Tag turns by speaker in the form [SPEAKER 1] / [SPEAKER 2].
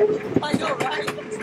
[SPEAKER 1] I know, right?